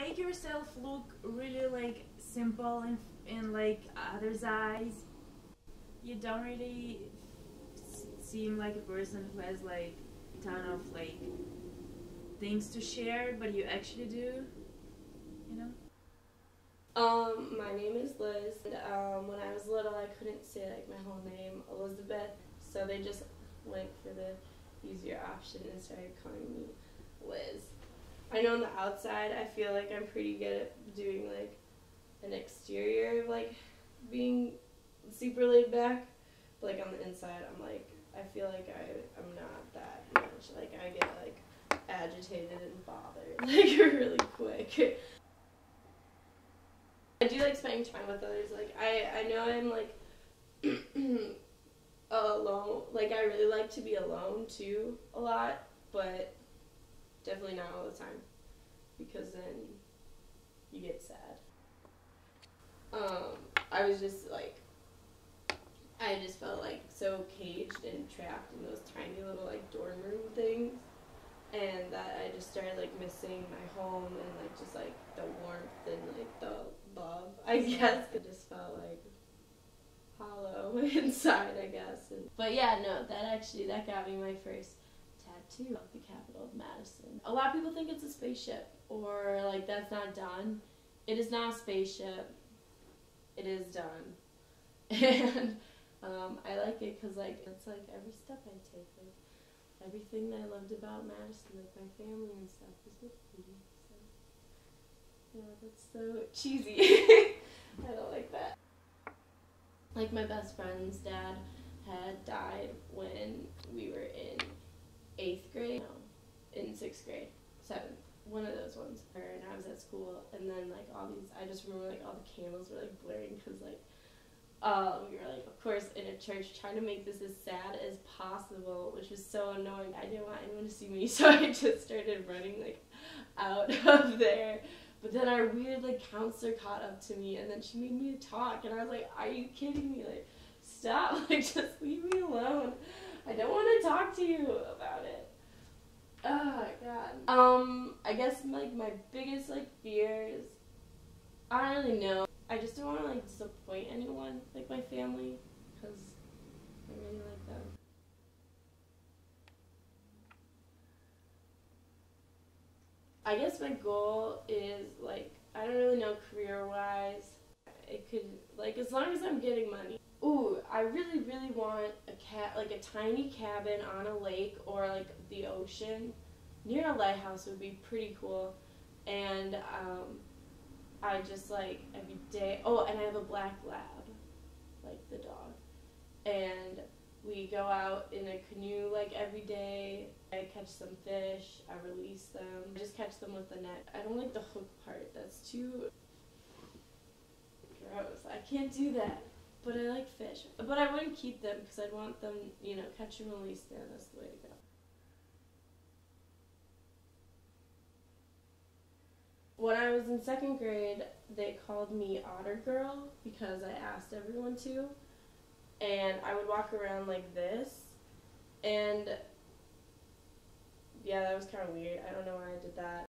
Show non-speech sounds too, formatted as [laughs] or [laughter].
make yourself look really like simple in, in like others' eyes, you don't really seem like a person who has like a ton of like things to share, but you actually do. You know. Um, my name is Liz. And, um, when I was little, I couldn't say like my whole name, Elizabeth. So they just went for the easier option and started calling me. I know on the outside, I feel like I'm pretty good at doing like an exterior of like being super laid back, but like on the inside, I'm like I feel like I I'm not that much. Like I get like agitated and bothered [laughs] like really quick. I do like spending time with others. Like I, I know I'm like [clears throat] alone. Like I really like to be alone too a lot, but definitely not all the time because then you get sad. Um, I was just like, I just felt like so caged and trapped in those tiny little like dorm room things and that I just started like missing my home and like just like the warmth and like the love. [laughs] I guess it just felt like hollow [laughs] inside. I guess. And, but yeah, no, that actually that got me my first of the capitol of Madison. A lot of people think it's a spaceship or like that's not done. It is not a spaceship. It is done, [laughs] and um, I like it because like it's like every step I take like everything that I loved about Madison, like my family and stuff, is with me. So, yeah, that's so cheesy. [laughs] I don't like that. Like my best friend's dad had died when we were in eighth grade, no, in sixth grade, seventh, one of those ones. And I was at school, and then like all these, I just remember like all the candles were like blaring because like uh, we were like, of course, in a church trying to make this as sad as possible, which was so annoying. I didn't want anyone to see me, [laughs] so I just started running like out [laughs] of there. But then our weird like counselor caught up to me, and then she made me talk, and I was like, "Are you kidding me? Like, stop! [laughs] Like, just leave me alone. I don't want to talk to you about it." Oh God. Um, I guess like my biggest like fears. I don't really know. I just don't want to like disappoint anyone, like my family, because I really like them. I guess my goal is like I don't really know career wise. It could like as long as I'm getting money. I really really want a cat like a tiny cabin on a lake or like the ocean near a lighthouse would be pretty cool. And um, I just like every day. Oh, and I have a black lab, like the dog, and we go out in a canoe like every day. I catch some fish. I release them. I just catch them with the net. I don't like the hook part. That's too gross. I can't do that. But I like fish. But I wouldn't keep them because I'd want them, you know, catch and release them. That's the way to go. When I was in second grade, they called me Otter Girl because I asked everyone to. And I would walk around like this. And yeah, that was kind of weird. I don't know why I did that.